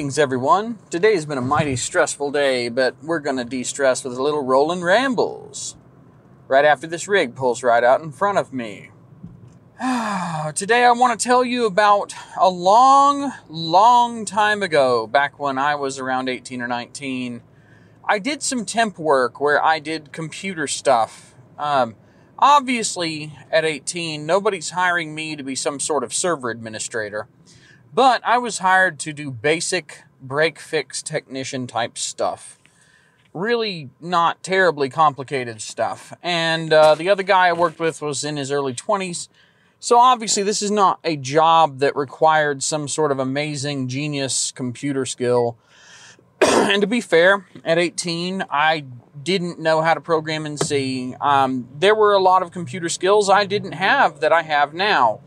Greetings, everyone. Today's been a mighty stressful day, but we're going to de stress with a little rolling rambles. Right after this rig pulls right out in front of me. Today, I want to tell you about a long, long time ago, back when I was around 18 or 19. I did some temp work where I did computer stuff. Um, obviously, at 18, nobody's hiring me to be some sort of server administrator. But I was hired to do basic break fix technician type stuff. Really not terribly complicated stuff. And uh, the other guy I worked with was in his early 20s. So obviously, this is not a job that required some sort of amazing genius computer skill. and to be fair, at 18, I didn't know how to program in C. Um, there were a lot of computer skills I didn't have that I have now.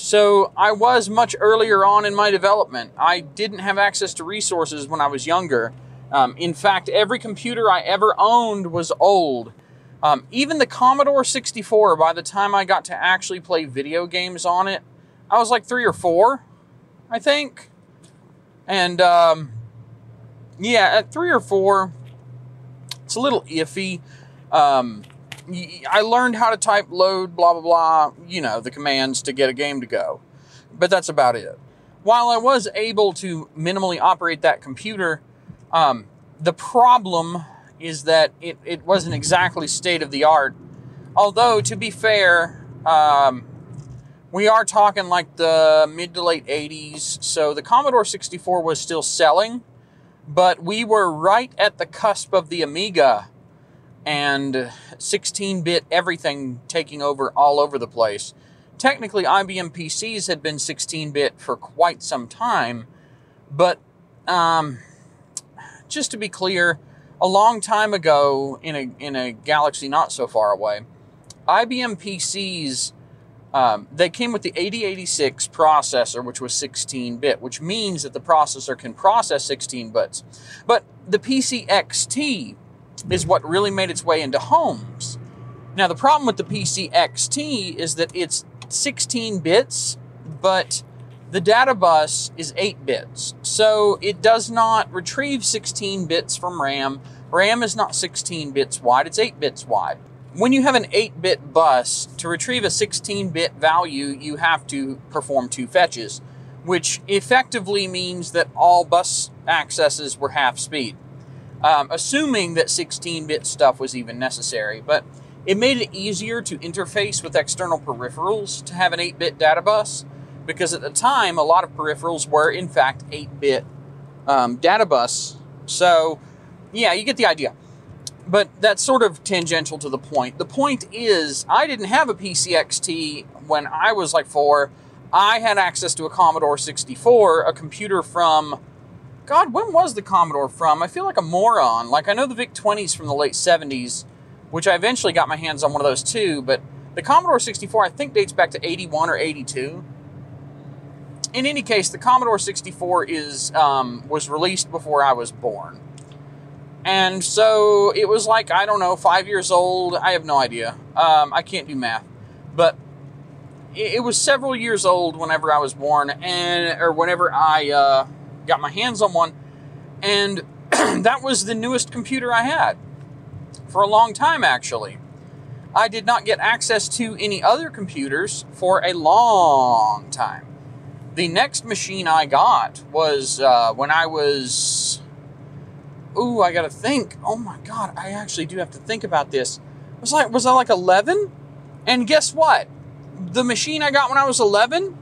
So I was much earlier on in my development. I didn't have access to resources when I was younger. Um, in fact, every computer I ever owned was old. Um, even the Commodore 64, by the time I got to actually play video games on it, I was like three or four, I think. And um, yeah, at three or four, it's a little iffy. Um, I learned how to type load, blah, blah, blah, you know, the commands to get a game to go. But that's about it. While I was able to minimally operate that computer, um, the problem is that it, it wasn't exactly state of the art. Although, to be fair, um, we are talking like the mid to late 80s, so the Commodore 64 was still selling, but we were right at the cusp of the Amiga and 16 bit everything taking over all over the place. Technically, IBM PCs had been 16 bit for quite some time, but um, just to be clear, a long time ago in a, in a galaxy not so far away, IBM PCs. Um, they came with the 8086 processor, which was 16 bit, which means that the processor can process 16 bits. But the PC XT is what really made its way into homes. Now, the problem with the PC XT is that it's 16 bits, but the data bus is 8 bits. So it does not retrieve 16 bits from RAM. RAM is not 16 bits wide, it's 8 bits wide. When you have an 8 bit bus, to retrieve a 16 bit value, you have to perform two fetches, which effectively means that all bus accesses were half speed um, assuming that 16 bit stuff was even necessary. But it made it easier to interface with external peripherals to have an 8 bit data bus because at the time, a lot of peripherals were, in fact, 8 bit um, data bus. So, yeah, you get the idea. But that's sort of tangential to the point. The point is, I didn't have a PCXT when I was like four. I had access to a Commodore 64, a computer from God, when was the Commodore from? I feel like a moron. Like, I know the VIC 20s from the late 70s, which I eventually got my hands on one of those too, but the Commodore 64, I think, dates back to 81 or 82. In any case, the Commodore 64 is um, was released before I was born. And so it was like, I don't know, five years old. I have no idea. Um, I can't do math. But it, was several years old whenever I was born, and or whenever I uh, got my hands on one, and that was the newest computer I had for a long time, actually. I did not get access to any other computers for a long time. The next machine I got was uh, when I was. Ooh, I gotta think. Oh my god, I actually do have to think about this. Was like was I like 11? And guess what? The machine I got when I was 11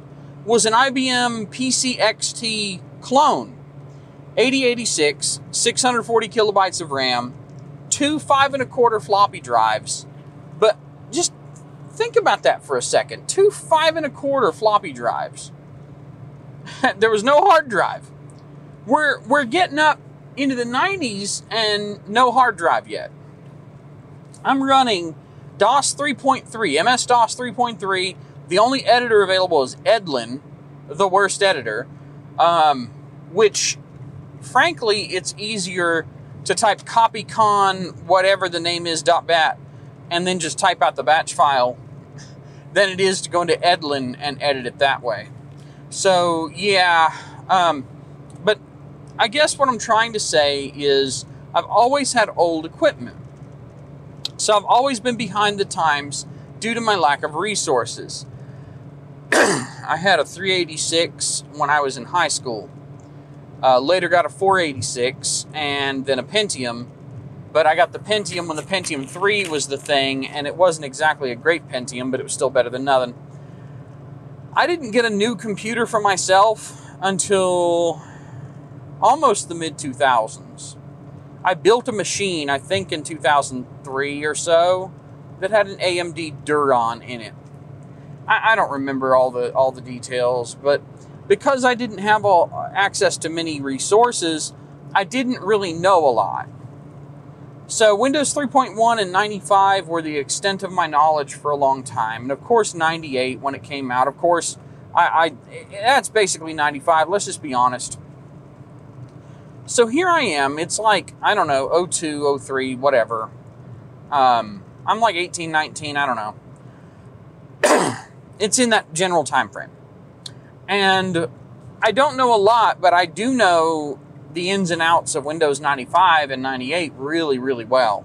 was an IBM PC XT clone 8086, 640 kilobytes of RAM, two five and a quarter floppy drives. But just think about that for a second. Two five and a quarter floppy drives. there was no hard drive. We're we're getting up into the 90s and no hard drive yet. I'm running DOS 3.3, MS DOS 3.3. The only editor available is Edlin, the worst editor um, which frankly, it's easier to type copycon whatever the name is dot .bat and then just type out the batch file than it is to go into Edlin and edit it that way. So yeah, um, but I guess what I'm trying to say is I've always had old equipment. So I've always been behind the times due to my lack of resources. I had a 386 when I was in high school. Uh, later got a 486 and then a Pentium. But I got the Pentium when the Pentium 3 was the thing, and it wasn't exactly a great Pentium, but it was still better than nothing. I didn't get a new computer for myself until almost the mid 2000s. I built a machine, I think in 2003 or so, that had an AMD Duron in it. I, I don't remember all the all the details, but because I didn't have all, access to many resources, I didn't really know a lot. So Windows 3.1 and 95 were the extent of my knowledge for a long time, and of course 98 when it came out. Of course, I, I that's basically 95. Let's just be honest. So here I am. It's like I don't know 02, 03, whatever. Um, I'm like 18, 19. I don't know. It's in that general time frame. And I don't know a lot, but I do know the ins and outs of Windows 95 and 98 really, really well.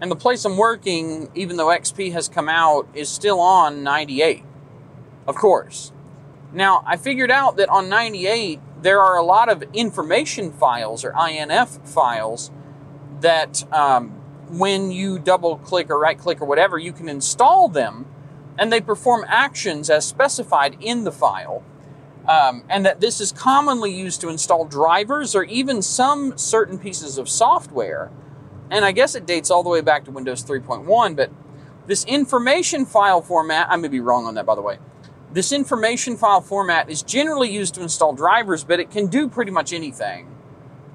And the place I'm working, even though XP has come out, is still on 98, of course. Now, I figured out that on 98, there are a lot of information files or INF files that um, when you double click or right click or whatever, you can install them and they perform actions as specified in the file. Um, and that this is commonly used to install drivers or even some certain pieces of software. And I guess it dates all the way back to Windows 3.1, but this information file format, I may be wrong on that by the way. This information file format is generally used to install drivers, but it can do pretty much anything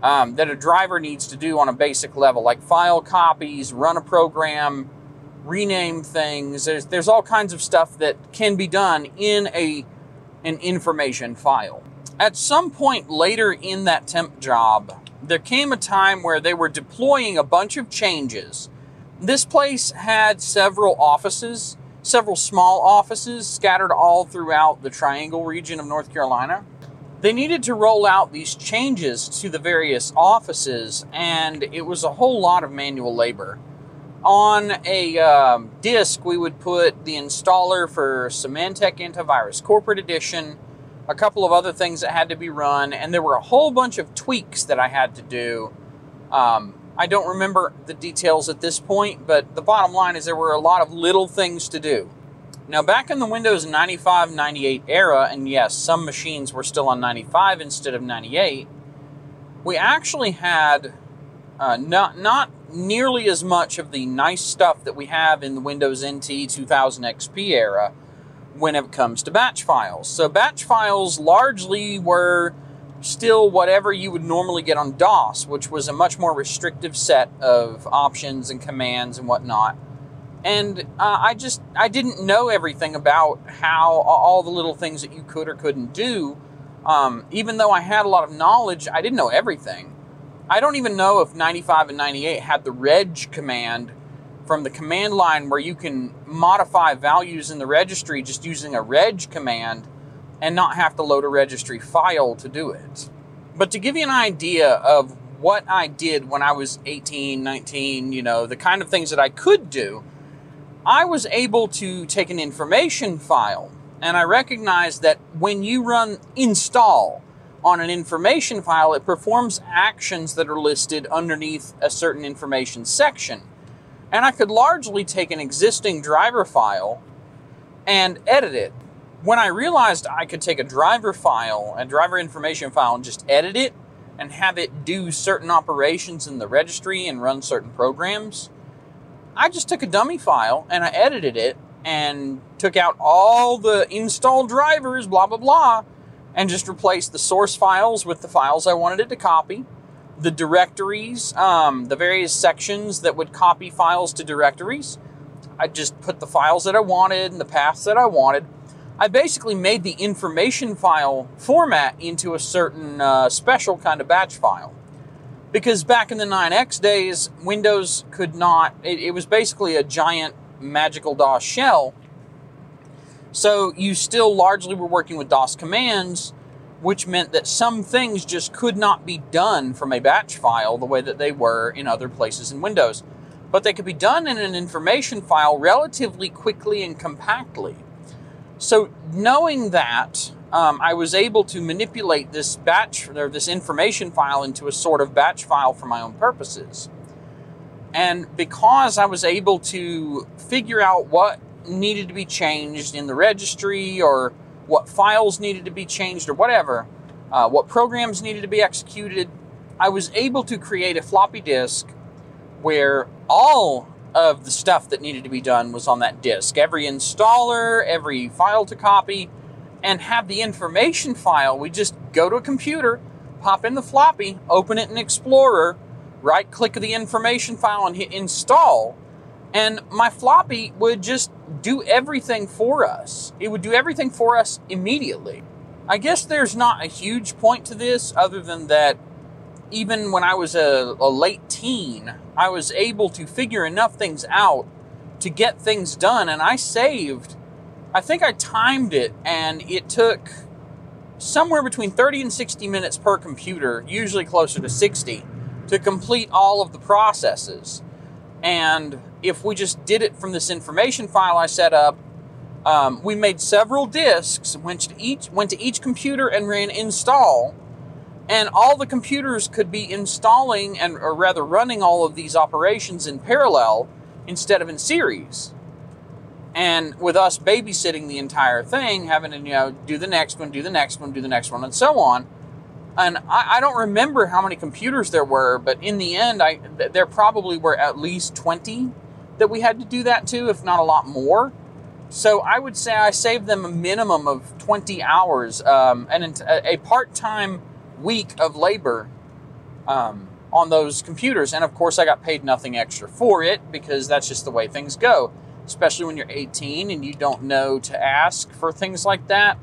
um, that a driver needs to do on a basic level, like file copies, run a program, rename things. There's, there's all kinds of stuff that can be done in a an information file. At some point later in that temp job, there came a time where they were deploying a bunch of changes. This place had several offices, several small offices scattered all throughout the Triangle region of North Carolina. They needed to roll out these changes to the various offices, and it was a whole lot of manual labor on a um, disk, we would put the installer for Symantec Antivirus Corporate Edition, a couple of other things that had to be run, and there were a whole bunch of tweaks that I had to do. Um, I don't remember the details at this point, but the bottom line is there were a lot of little things to do. Now, back in the Windows 95 98 era, and yes, some machines were still on 95 instead of 98, we actually had uh, not, not nearly as much of the nice stuff that we have in the Windows NT 2000 XP era when it comes to batch files. So, batch files largely were still whatever you would normally get on DOS, which was a much more restrictive set of options and commands and whatnot. And uh, I just I didn't know everything about how all the little things that you could or couldn't do. Um, even though I had a lot of knowledge, I didn't know everything. I don't even know if 95 and 98 had the reg command from the command line where you can modify values in the registry just using a reg command and not have to load a registry file to do it. But to give you an idea of what I did when I was 18, 19, you know, the kind of things that I could do, I was able to take an information file and I recognized that when you run install, on an information file, it performs actions that are listed underneath a certain information section. And I could largely take an existing driver file and edit it. When I realized I could take a driver file, a driver information file, and just edit it and have it do certain operations in the registry and run certain programs, I just took a dummy file and I edited it and took out all the installed drivers, blah, blah, blah, and just replace the source files with the files I wanted it to copy, the directories, um, the various sections that would copy files to directories. I just put the files that I wanted and the paths that I wanted. I basically made the information file format into a certain uh, special kind of batch file. Because back in the 9X days, Windows could not, it, it was basically a giant magical DOS shell so you still largely were working with DOS commands which meant that some things just could not be done from a batch file the way that they were in other places in Windows. But they could be done in an information file relatively quickly and compactly. So, knowing that, um, I was able to manipulate this batch or this information file into a sort of batch file for my own purposes. And because I was able to figure out what needed to be changed in the registry or what files needed to be changed or whatever, uh, what programs needed to be executed, I was able to create a floppy disk where all of the stuff that needed to be done was on that disk. Every installer, every file to copy, and have the information file. We just go to a computer, pop in the floppy, open it in Explorer, right click the information file and hit install. And my floppy would just do everything for us. It would do everything for us immediately. I guess there's not a huge point to this other than that even when I was a, a, late teen, I was able to figure enough things out to get things done. And I saved, I think I timed it, and it took somewhere between 30 and 60 minutes per computer, usually closer to 60, to complete all of the processes. And if we just did it from this information file I set up, um, we made several disks, went to each went to each computer and ran install, and all the computers could be installing and or rather running all of these operations in parallel instead of in series. And with us babysitting the entire thing, having to you know do the next one, do the next one, do the next one, and so on. And I, I don't remember how many computers there were, but in the end, I there probably were at least twenty that we had to do that to, if not a lot more. So I would say I saved them a minimum of 20 hours, um, and a part-time week of labor um, on those computers. And of course, I got paid nothing extra for it because that's just the way things go, especially when you're 18 and you don't know to ask for things like that.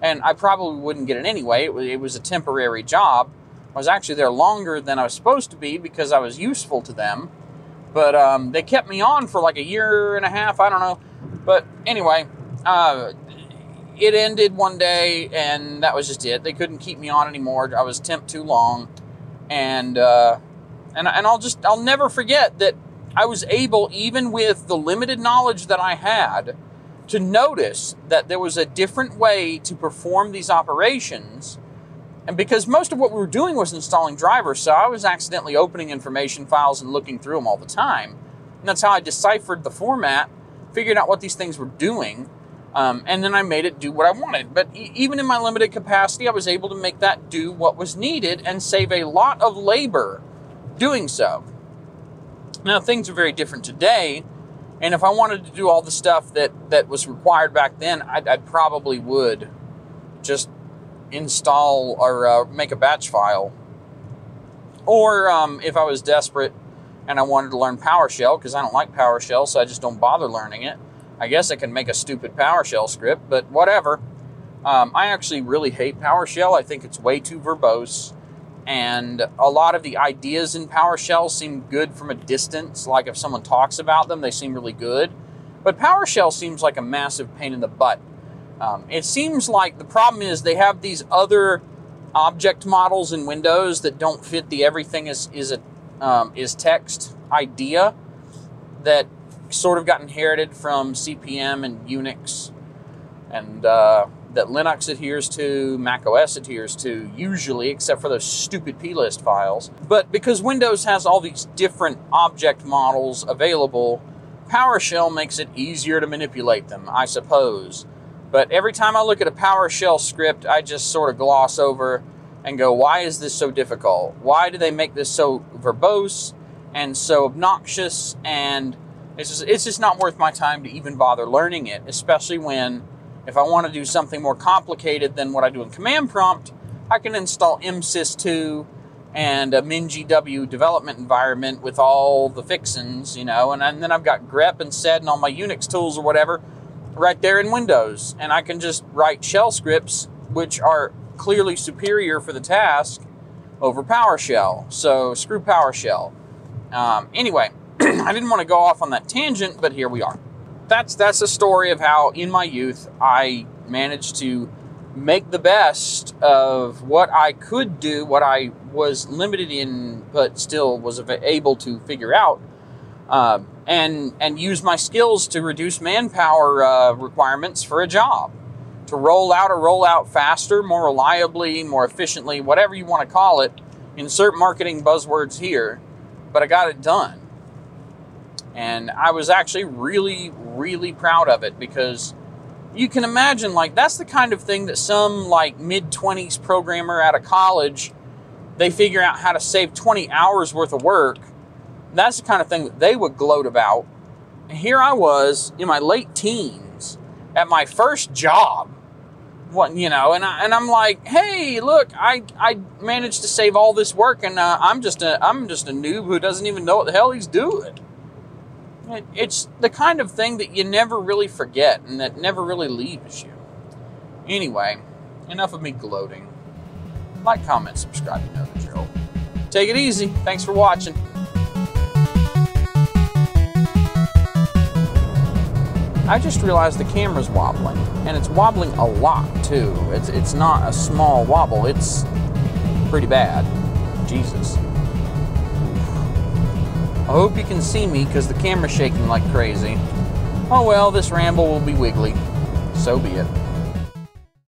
And I probably wouldn't get it anyway. It was, it was a temporary job. I was actually there longer than I was supposed to be because I was useful to them. But um, they kept me on for like a year and a half. I don't know. But anyway, uh, it ended one day, and that was just it. They couldn't keep me on anymore. I was temp too long, and uh, and and I'll just I'll never forget that I was able, even with the limited knowledge that I had, to notice that there was a different way to perform these operations. And because most of what we were doing was installing drivers, so I was accidentally opening information files and looking through them all the time. And that's how I deciphered the format, figured out what these things were doing, um, and then I made it do what I wanted. But e- even in my limited capacity, I was able to make that do what was needed and save a lot of labor doing so. Now, things are very different today. And if I wanted to do all the stuff that, that was required back then, I, I probably would just install or uh, make a batch file. Or um, if I was desperate and I wanted to learn PowerShell, because I don't like PowerShell, so I just don't bother learning it, I guess I can make a stupid PowerShell script, but whatever. Um, I actually really hate PowerShell. I think it's way too verbose. And a lot of the ideas in PowerShell seem good from a distance. Like if someone talks about them, they seem really good. But PowerShell seems like a massive pain in the butt. Um, it seems like the problem is they have these other object models in Windows that don't fit the everything is is a um, is text idea that sort of got inherited from CP/M and Unix, and uh, that Linux adheres to, Mac OS adheres to, usually, except for those stupid plist files. But because Windows has all these different object models available, PowerShell makes it easier to manipulate them, I suppose. But every time I look at a PowerShell script, I just sort of gloss over and go, why is this so difficult? Why do they make this so verbose and so obnoxious and it's just, it's just not worth my time to even bother learning it, especially when if I want to do something more complicated than what I do in command prompt, I can install MSys2 and a MinGW development environment with all the fixins, you know, and, and then I've got grep and sed and all my Unix tools or whatever right there in Windows. And I can just write shell scripts, which are clearly superior for the task over PowerShell. So screw PowerShell. Um, anyway, I didn't want to go off on that tangent, but here we are. That's that's a story of how in my youth I managed to make the best of what I could do, what I was limited in, but still was able to figure out, uh, and and use my skills to reduce manpower uh, requirements for a job, to roll out or roll out faster, more reliably, more efficiently, whatever you want to call it. Insert marketing buzzwords here, but I got it done, and I was actually really, really proud of it because you can imagine like that's the kind of thing that some like mid 20s programmer out of college they figure out how to save 20 hours worth of work that's the kind of thing that they would gloat about and here i was in my late teens at my first job what you know and, I, and i'm like hey look i i managed to save all this work and uh, i'm just a i'm just a noob who doesn't even know what the hell he's doing it's the kind of thing that you never really forget and that never really leaves you. Anyway, enough of me gloating. Like, comment, subscribe, you know the drill. Take it easy. Thanks for watching. I just realized the camera's wobbling, and it's wobbling a lot too. It's it's not a small wobble. It's pretty bad. Jesus. I hope you can see me because the camera's shaking like crazy. Oh well, this ramble will be wiggly. So be it.